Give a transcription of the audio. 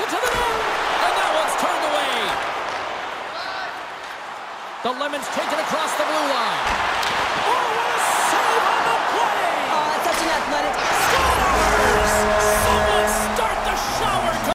it to the net. And that one's turned away. The Lemons take it across the blue.